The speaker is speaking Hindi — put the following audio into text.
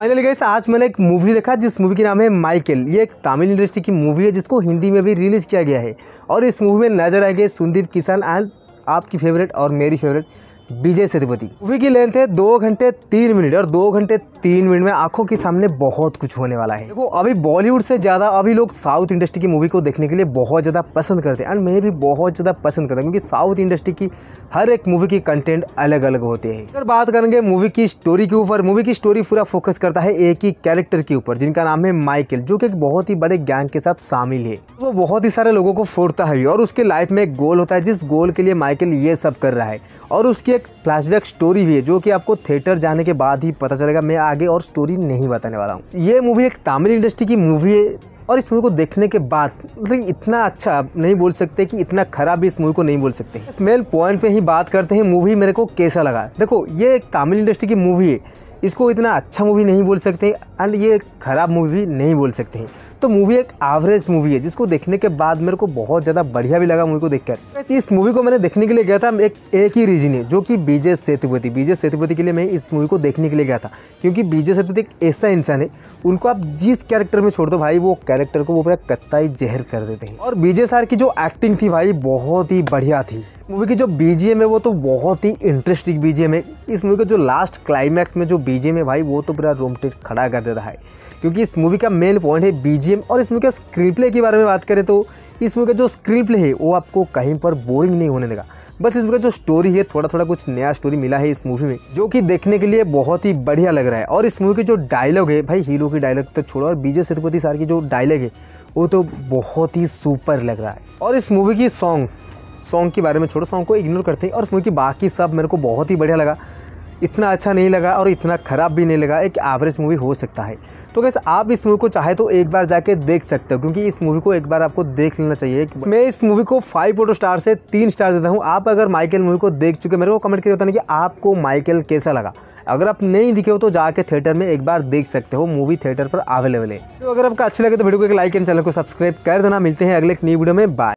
फाइनली गाइस आज मैंने एक मूवी देखा जिस मूवी के नाम है माइकल ये एक तमिल इंडस्ट्री की मूवी है जिसको हिंदी में भी रिलीज़ किया गया है। और इस मूवी में नज़र आएँगे सुंदीप किसान एंड आपकी फेवरेट और मेरी फेवरेट विजय सेतुपति। मूवी की लेंथ है दो घंटे तीन मिनट और दो घंटे तीन मिनट में आँखों के सामने बहुत कुछ होने वाला है। देखो, अभी बॉलीवुड से ज़्यादा अभी लोग साउथ इंडस्ट्री की मूवी को देखने के लिए बहुत ज़्यादा पसंद करते हैं। एंड मैं भी बहुत ज़्यादा पसंद करता हूँ, क्योंकि साउथ इंडस्ट्री की हर एक मूवी की कंटेंट अलग अलग होते हैं। अगर बात करेंगे मूवी की स्टोरी के ऊपर मूवी की स्टोरी पूरा फोकस करता है एक ही कैरेक्टर के ऊपर, जिनका नाम है माइकल जो कि बहुत ही बड़े गैंग के साथ शामिल है। वो बहुत ही सारे लोगों को फोड़ता है, और उसके लाइफ में एक गोल होता है, जिस गोल के लिए माइकल ये सब कर रहा है। और उसकी एक फ्लैशबैक स्टोरी भी है, जो कि आपको थिएटर जाने के बाद ही पता चलेगा। मैं आगे और स्टोरी नहीं बताने वाला हूँ। ये मूवी एक तमिल इंडस्ट्री की मूवी है और इस मूवी को देखने के बाद मतलब इतना अच्छा नहीं बोल सकते कि इतना खराब भी इस मूवी को नहीं बोल सकते। इस मेल पॉइंट पे ही बात करते हैं मूवी मेरे को कैसा लगा। देखो, ये एक तमिल इंडस्ट्री की मूवी है, इसको इतना अच्छा मूवी नहीं बोल सकते एंड ये खराब मूवी नहीं बोल सकते। तो मूवी एक एवरेज मूवी है, जिसको देखने के बाद मेरे को बहुत ज़्यादा बढ़िया भी लगा मूवी को देखकर। इस मूवी को मैंने देखने के लिए गया था, एक एक ही रीजन है, जो कि विजय सेतुपति विजय सेतुपति के लिए मैं इस मूवी को देखने के लिए गया था, क्योंकि विजय सेतुपति एक ऐसा इंसान है, उनको आप जिस कैरेक्टर में छोड़ दो भाई, वो कैरेक्टर को वो पूरा कत्ताई जहर कर देते हैं। और विजय सर की जो एक्टिंग थी भाई, बहुत ही बढ़िया थी। मूवी की जो बीजीएम है, वो तो बहुत ही इंटरेस्टिंग बीजीएम है। इस मूवी का जो लास्ट क्लाइमैक्स में जो बीजीएम है भाई, वो तो पूरा रोमटेट खड़ा कर देता है। क्योंकि इस मूवी का मेन पॉइंट है बीजीएम और इस मूवी के स्क्रीन प्ले के बारे में बात करें तो इस मूवी का जो स्क्रीन प्ले है, वो आपको कहीं पर बोरिंग नहीं होने देगा। बस इसमें जो स्टोरी है थोड़ा थोड़ा कुछ नया स्टोरी मिला है इस मूवी में, जो कि देखने के लिए बहुत ही बढ़िया लग रहा है। और इस मूवी के जो डायलॉग है, भाई हीरो की डायलॉग तो छोड़ो, और विजय सेतुपति सर की जो डायलॉग है, वो तो बहुत ही सुपर लग रहा है। और इस मूवी की सॉन्ग सॉन्ग के बारे में छोड़ो सॉन्ग को इग्नोर करते हैं, और इस मूवी की बाकी सब मेरे को बहुत ही बढ़िया लगा। इतना अच्छा नहीं लगा और इतना ख़राब भी नहीं लगा, एक एवरेज मूवी हो सकता है। तो कैसे आप इस मूवी को चाहे तो एक बार जाके देख सकते हो, क्योंकि इस मूवी को एक बार आपको देख लेना चाहिए। मैं इस मूवी को फाइव फ़ोटो स्टार से तीन स्टार देता हूँ। आप अगर माइकल मूवी को देख चुके मेरे को कमेंट करके बताना कि आपको माइकल कैसा लगा। अगर आप नहीं दिखे हो तो जाके थिएटर में एक बार देख सकते हो मूवी थिएटर पर अवेलेबल है। तो अगर आपको अच्छी लगे तो वीडियो को एक लाइक एंड चैनल को सब्सक्राइब कर देना। मिलते हैं अगले एक नई वीडियो में। बाय